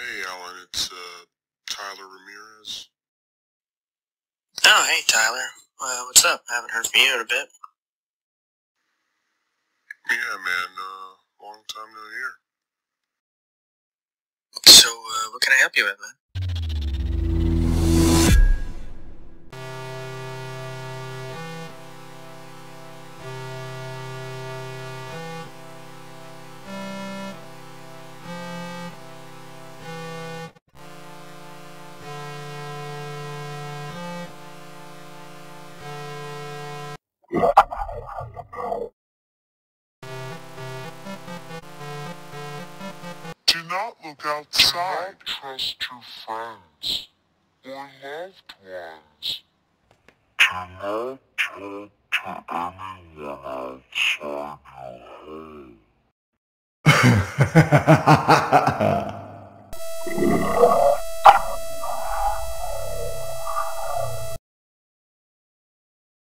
Hey, Alan, it's uh, Tyler Ramirez. Oh, hey, Tyler. Uh, what's up? I haven't heard from you in a bit. Yeah, man, uh, long time no hear. So, uh, what can I help you with, man? Do not look outside. Do not trust your friends or loved ones. Do not talk to anyone outside your home.